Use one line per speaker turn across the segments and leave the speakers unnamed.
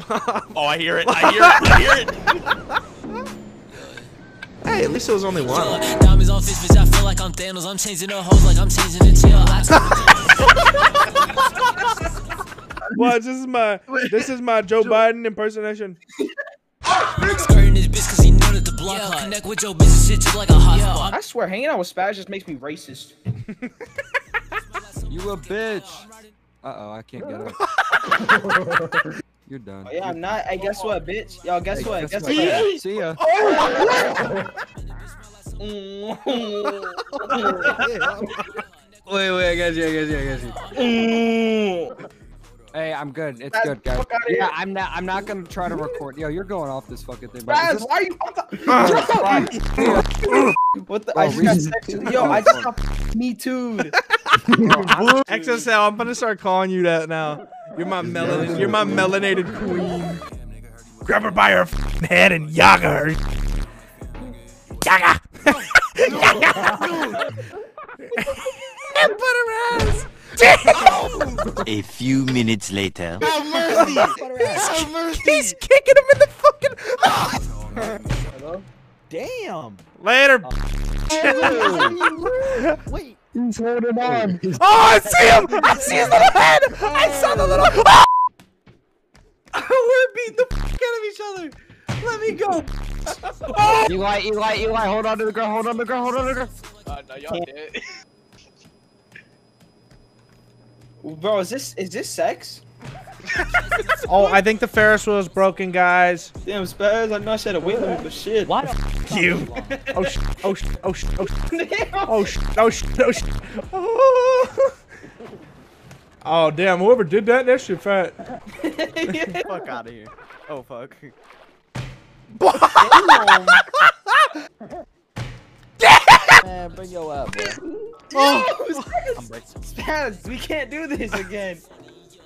oh, I hear it. I hear it. I hear it.
hey, at least it was only one.
Diamonds on fish, bitch. I feel like I'm Thanos. I'm changing the hoes like I'm changing the chill.
Well, this is my this is my Joe Biden impersonation.
Skirting this bitch cause he know that the block hot. Connect with your bitch shit just like a hotspot.
I swear, hanging out with Spaz just makes me racist.
You a bitch. Uh oh, I can't get up. You're done.
Oh, yeah, I'm not. Hey, guess what, bitch? Yo, guess
Hey,
what? Guess
what?
what?
See ya. Oh, wait, wait, I got you, I got you, I got you. Hey, I'm good. It's
Spaz,
good, guys. Yeah. I'm not. I'm not gonna try to record. Yo, you're going off this fucking thing. bro. This-
why are you? What the?
Bro,
I just got
Reese-
Yo, I just got me too.
XSL, I'm gonna start calling you that now. You're my melanin. You're my melanated queen. Grab her by her f***ing head and yaga her. Yaga. and put her ass.
A few minutes later.
He's kicking him in the fucking.
Damn.
Later.
Wait.
He's holding on. Oh, I see him! I see his little head! I saw the little. Oh!
We're beating the fuck out of each other. Let me go.
Eli, Eli, Eli, hold on to the girl, hold on to the girl, hold on to the girl.
Uh, no, y'all dead.
Bro, is this is this sex?
Oh, I think the Ferris wheel is broken, guys.
Damn, Spaz. I know I said a weight limit, but shit.
What?
You. Oh sh! Oh sh! Oh sh! Oh sh! Oh sh! Oh sh! Oh sh! Oh. Oh damn! Whoever did that, that shit fat.
fuck out of here. Oh fuck. Man, bring your up, bro.
Oh, Spaz, we can't do this again.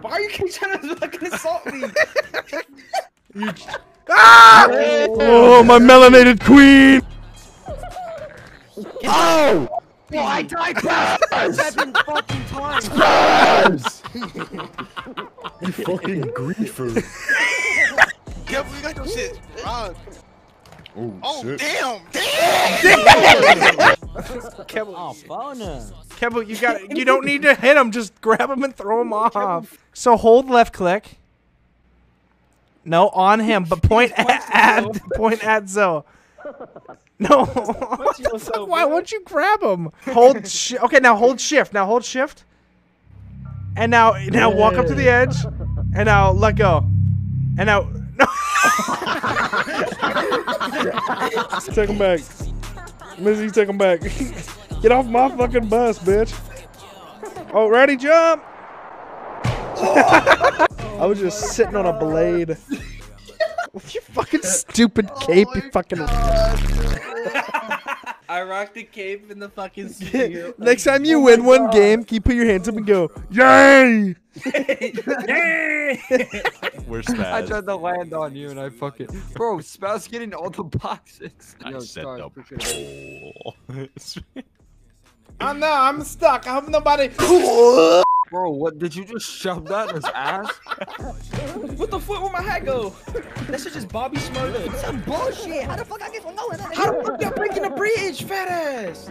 Why are you keep trying to fucking assault me? you...
Ah! Oh, my melanated queen!
Oh, I died seven fucking times. Spurs!
You fucking griefer.
Yeah, we got your shit. Run.
Oh,
Oh,
shit.
damn.
Kevo,
Oh, boner.
Kevo, you got You don't need to hit him. Just grab him and throw him off. So hold left click. No, on him, but point at, at point at Zho. No. What the
yourself,
fuck? Why won't you grab him? Hold. Shi- okay, now hold shift. Now hold shift. And now, now walk up to the edge, and now let go. And now, no. take him back, Missy. Take him back. Get off my fucking bus, bitch. Oh, ready, jump. I was just sitting on a blade. you fucking stupid cape, you fucking.
I rocked the cape in the fucking studio.
Next time you win one game, can you put your hands up and go, Yay! Yay!
We're
I tried to land on you and I fucking bro. Spaz getting all the boxes.
I
Yo,
said
sorry,
the pole.
I'm no, I'm stuck. I hope nobody.
Bro, what did you just shove that in his ass?
What the fuck? Where my hat go? That shit just Bobby Shmurda.
Some bullshit. How the fuck I get from nowhere?
How the fuck y'all breaking the bridge, fat ass?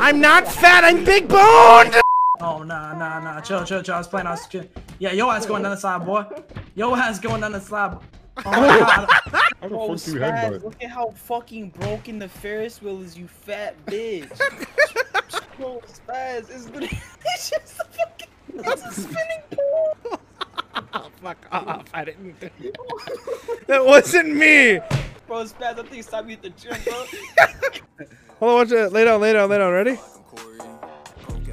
I'm not fat. I'm big boned.
Oh nah nah nah chill chill chill I was playing I was chill. Yeah yo ass going down the side boy Yo ass going down the slab. Oh my god
How the fuck
Spaz, look at how fucking broken the Ferris wheel is, you fat bitch. oh, Spaz, it's, literally- it's just a fucking it's a spinning pool.
Oh, fuck off. I didn't do That wasn't me.
Bro, Spaz, I think it's time you hit the gym, bro.
Hold on, watch it. Lay down, lay down, lay down. Ready?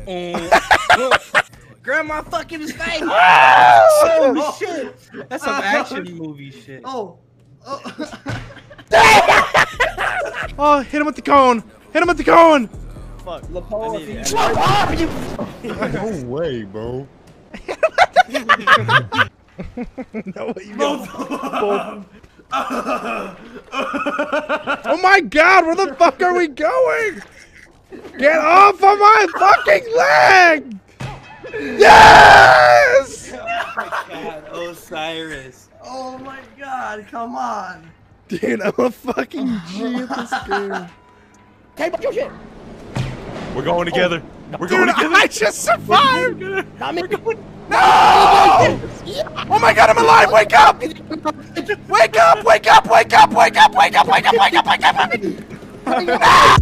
Oh, Grab my fucking his face. oh shit. That's some action movie shit.
Oh
Oh, oh, hit him with the cone. Hit him with the cone.
Fuck.
Lapone,
I need
if
it.
No way, bro.
No, you go. oh my god, where the fuck are we going? Get off of my fucking leg! Yes!
Oh my God, Osiris.
Oh my god, come on.
Dude, I'm a fucking G at this game.
Hey, watch your shit.
We're going together. We're
Dude,
together.
I just survived.
Not me.
No! Oh my god, I'm alive! Wake up! Wake up! Wake up! Wake up! Wake up! Wake up! Wake up! Wake up! Wake up! Ah!